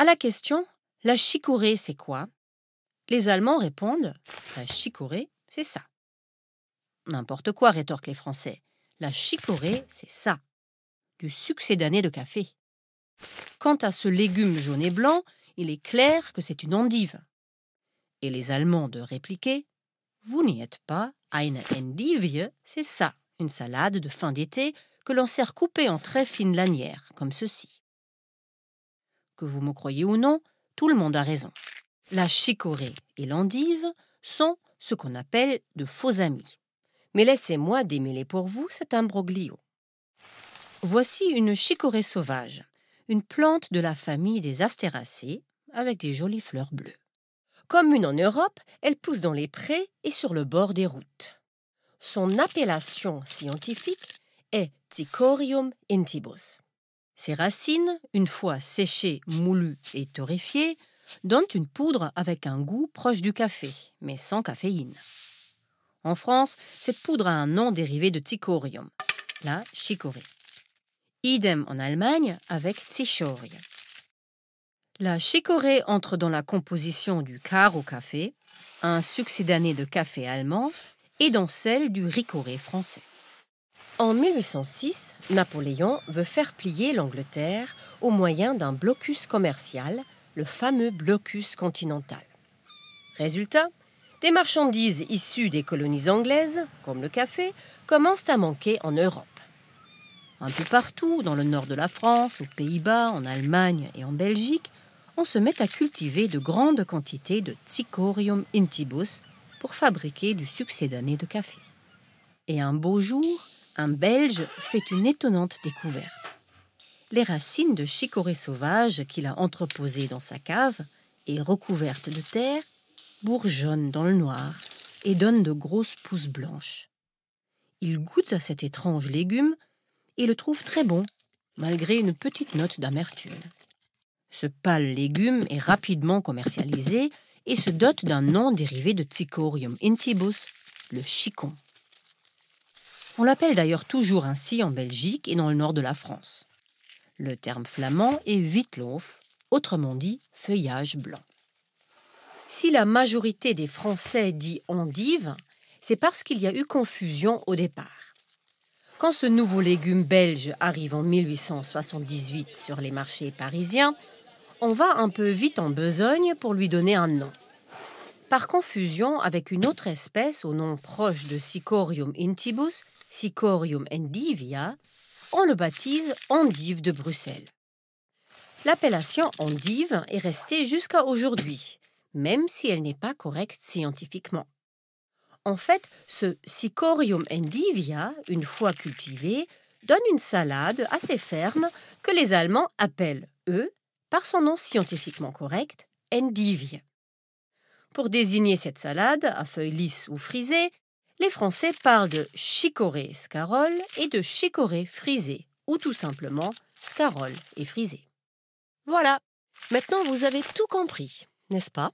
À la question La chicorée, c'est quoi? Les Allemands répondent La chicorée, c'est ça. N'importe quoi, rétorquent les Français. La chicorée, c'est ça. Du succès d'année de café. Quant à ce légume jaune et blanc, il est clair que c'est une endive. Et les Allemands de répliquer Vous n'y êtes pas, eine Endivie, c'est ça, une salade de fin d'été que l'on sert coupée en très fines lanières, comme ceci. Que vous me croyez ou non, tout le monde a raison. La chicorée et l'endive sont ce qu'on appelle de faux amis. Mais laissez-moi démêler pour vous cet imbroglio. Voici une chicorée sauvage, une plante de la famille des astéracées, avec des jolies fleurs bleues. Commune en Europe, elle pousse dans les prés et sur le bord des routes. Son appellation scientifique est Ticorium intibus. Ses racines, une fois séchées, moulues et torréfiées, donnent une poudre avec un goût proche du café, mais sans caféine. En France, cette poudre a un nom dérivé de Ticorium, la chicorée. Idem en Allemagne avec Zichorie. La chicorée entre dans la composition du au café, un succédané de café allemand, et dans celle du ricoré français. En 1806, Napoléon veut faire plier l'Angleterre au moyen d'un blocus commercial, le fameux blocus continental. Résultat, des marchandises issues des colonies anglaises, comme le café, commencent à manquer en Europe. Un peu partout, dans le nord de la France, aux Pays-Bas, en Allemagne et en Belgique, on se met à cultiver de grandes quantités de Ticorium intibus pour fabriquer du succédané de café. Et un beau jour, un Belge fait une étonnante découverte. Les racines de chicorée sauvage qu'il a entreposées dans sa cave et recouvertes de terre bourgeonnent dans le noir et donnent de grosses pousses blanches. Il goûte à cet étrange légume et le trouve très bon, malgré une petite note d'amertume. Ce pâle légume est rapidement commercialisé et se dote d'un nom dérivé de Ticorium intibus, le chicon. On l'appelle d'ailleurs toujours ainsi en Belgique et dans le nord de la France. Le terme flamand est witlof, autrement dit feuillage blanc. Si la majorité des Français dit endive, c'est parce qu'il y a eu confusion au départ. Quand ce nouveau légume belge arrive en 1878 sur les marchés parisiens, on va un peu vite en besogne pour lui donner un nom. Par confusion avec une autre espèce au nom proche de Sicorium intibus, Sicorium endivia, on le baptise endive de Bruxelles. L'appellation endive est restée jusqu'à aujourd'hui, même si elle n'est pas correcte scientifiquement. En fait, ce Sicorium endivia, une fois cultivé, donne une salade assez ferme que les Allemands appellent, eux, par son nom scientifiquement correct, endivie. Pour désigner cette salade, à feuilles lisses ou frisées, les Français parlent de chicorée scarole et de chicorée frisée, ou tout simplement scarole et frisée. Voilà, maintenant vous avez tout compris, n'est-ce pas?